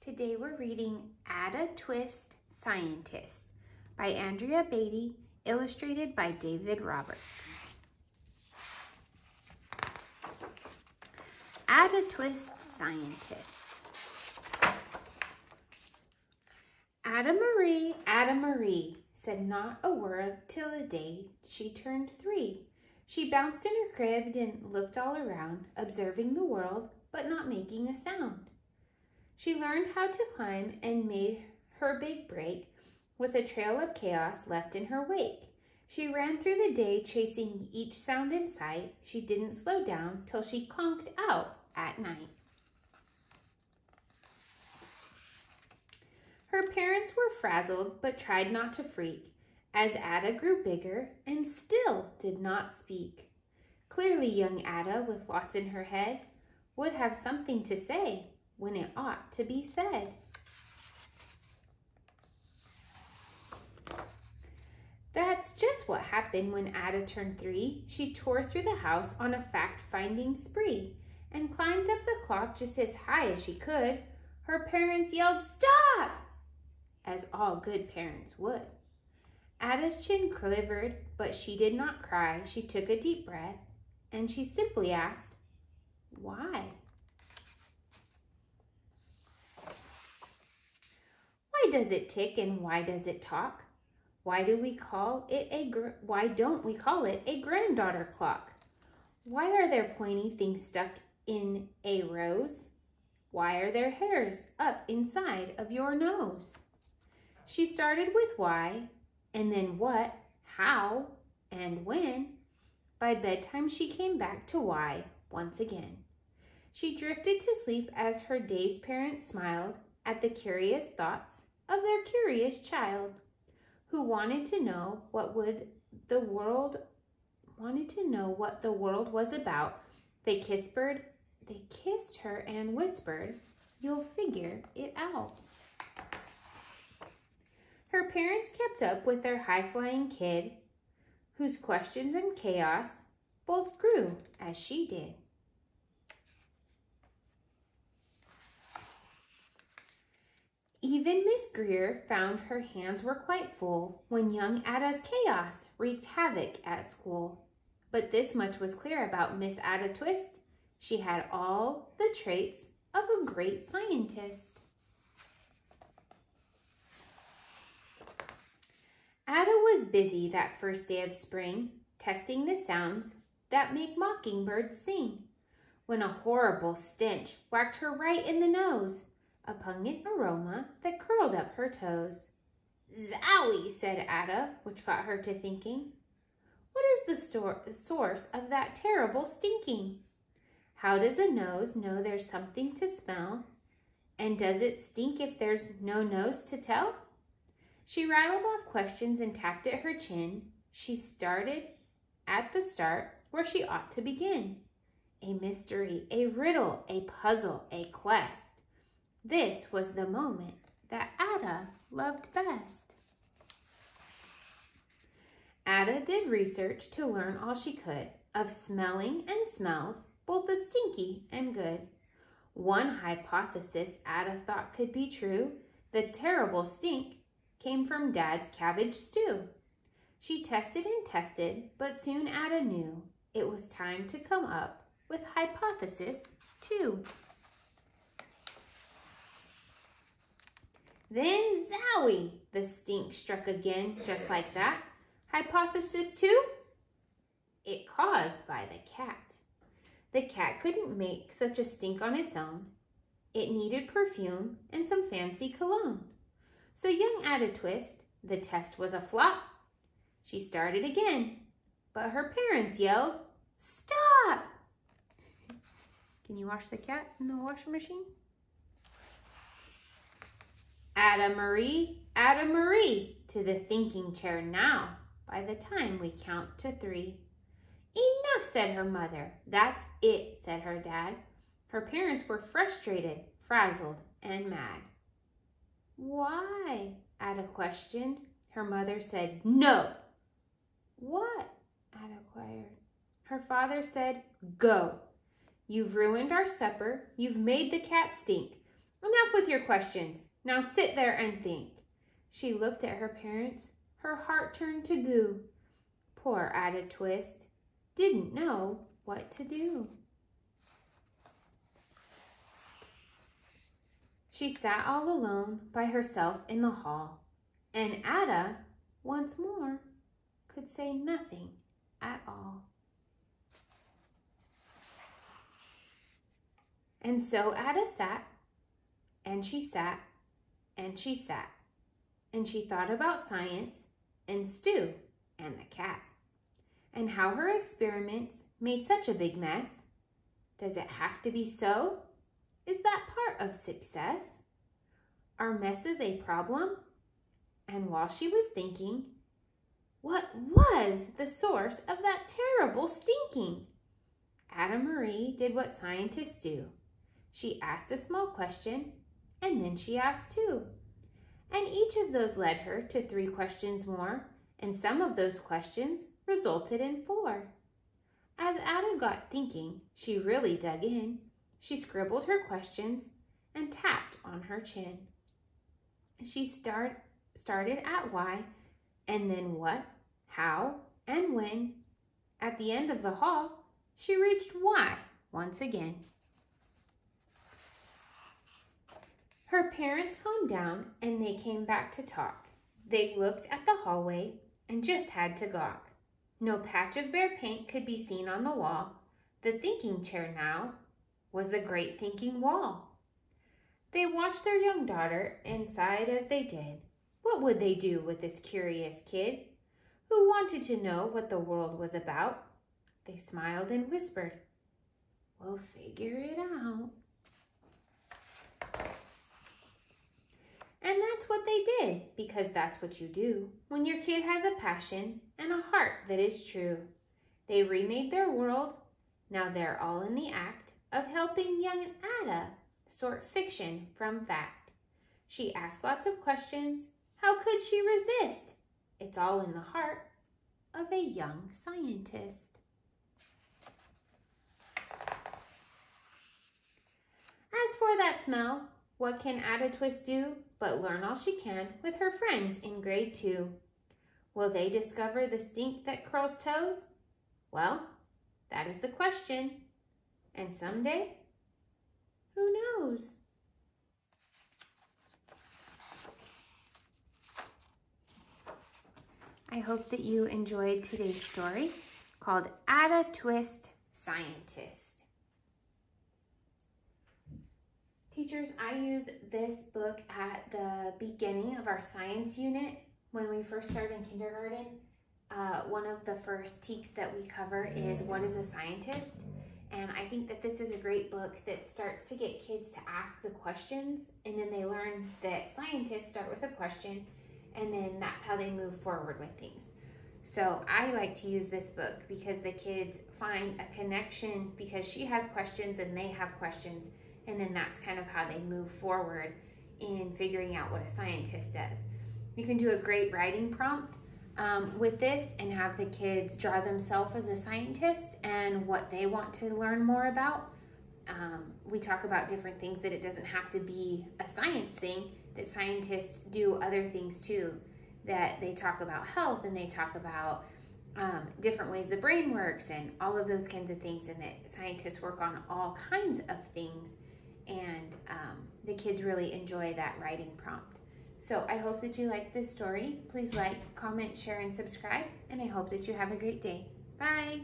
Today we're reading Ada Twist Scientist by Andrea Beaty, illustrated by David Roberts. Ada Twist Scientist. Ada Marie, Ada Marie, said not a word till the day she turned three. She bounced in her crib and looked all around, observing the world, but not making a sound. She learned how to climb and made her big break with a trail of chaos left in her wake. She ran through the day chasing each sound in sight. She didn't slow down till she conked out at night. Her parents were frazzled but tried not to freak as Ada grew bigger and still did not speak. Clearly young Ada, with lots in her head, would have something to say when it ought to be said. That's just what happened when Ada turned three. She tore through the house on a fact-finding spree and climbed up the clock just as high as she could. Her parents yelled, stop, as all good parents would. Ada's chin quivered, but she did not cry. She took a deep breath and she simply asked, why? Why does it tick and why does it talk? Why do we call it a why don't we call it a granddaughter clock? Why are there pointy things stuck in a rose? Why are there hairs up inside of your nose? She started with why, and then what, how, and when. By bedtime, she came back to why once again. She drifted to sleep as her dazed parents smiled at the curious thoughts of their curious child who wanted to know what would the world wanted to know what the world was about. They kissed they kissed her and whispered, "You'll figure it out." Her parents kept up with their high-flying kid, whose questions and chaos both grew as she did. Even Miss Greer found her hands were quite full when young Ada's chaos wreaked havoc at school. But this much was clear about Miss Ada Twist. She had all the traits of a great scientist. Ada was busy that first day of spring, testing the sounds that make mockingbirds sing, when a horrible stench whacked her right in the nose a pungent aroma that curled up her toes. Zowie, said Ada, which got her to thinking. What is the source of that terrible stinking? How does a nose know there's something to smell? And does it stink if there's no nose to tell? She rattled off questions and tapped at her chin. She started at the start where she ought to begin. A mystery, a riddle, a puzzle, a quest. This was the moment that Ada loved best. Ada did research to learn all she could of smelling and smells, both the stinky and good. One hypothesis Ada thought could be true, the terrible stink came from Dad's cabbage stew. She tested and tested, but soon Ada knew it was time to come up with hypothesis two. Then zowie, the stink struck again, just like that. Hypothesis two, it caused by the cat. The cat couldn't make such a stink on its own. It needed perfume and some fancy cologne. So young Ada Twist, the test was a flop. She started again, but her parents yelled, stop! Can you wash the cat in the washing machine? Ada Marie, Ada Marie, to the thinking chair now, by the time we count to three. Enough, said her mother. That's it, said her dad. Her parents were frustrated, frazzled, and mad. Why? Ada questioned. Her mother said, no. What? Ada inquired. Her father said, go. You've ruined our supper. You've made the cat stink. Enough with your questions. Now sit there and think. She looked at her parents. Her heart turned to goo. Poor Ada Twist didn't know what to do. She sat all alone by herself in the hall, and Ada, once more, could say nothing at all. And so Ada sat, and she sat, and she sat, and she thought about science and Stew and the cat, and how her experiments made such a big mess. Does it have to be so? Is that part of success? Are messes a problem? And while she was thinking, what was the source of that terrible stinking? Ada Marie did what scientists do. She asked a small question, and then she asked two. And each of those led her to three questions more, and some of those questions resulted in four. As Ada got thinking, she really dug in. She scribbled her questions and tapped on her chin. She start, started at why, and then what, how, and when. At the end of the hall, she reached why once again. Her parents calmed down and they came back to talk. They looked at the hallway and just had to gawk. No patch of bare paint could be seen on the wall. The thinking chair now was the great thinking wall. They watched their young daughter and sighed as they did. What would they do with this curious kid who wanted to know what the world was about? They smiled and whispered, We'll figure it out. And that's what they did, because that's what you do when your kid has a passion and a heart that is true. They remade their world. Now they're all in the act of helping young Ada sort fiction from fact. She asked lots of questions. How could she resist? It's all in the heart of a young scientist. As for that smell, what can Ada Twist do but learn all she can with her friends in grade two? Will they discover the stink that curls toes? Well, that is the question. And someday who knows? I hope that you enjoyed today's story called Ada Twist Scientist. Teachers, I use this book at the beginning of our science unit when we first start in kindergarten. Uh, one of the first teaks that we cover is what is a scientist? And I think that this is a great book that starts to get kids to ask the questions, and then they learn that scientists start with a question, and then that's how they move forward with things. So I like to use this book because the kids find a connection because she has questions and they have questions, and then that's kind of how they move forward in figuring out what a scientist does. You can do a great writing prompt um, with this and have the kids draw themselves as a scientist and what they want to learn more about. Um, we talk about different things that it doesn't have to be a science thing, that scientists do other things too, that they talk about health and they talk about um, different ways the brain works and all of those kinds of things, and that scientists work on all kinds of things. And um, the kids really enjoy that writing prompt. So I hope that you like this story. Please like, comment, share, and subscribe. And I hope that you have a great day. Bye.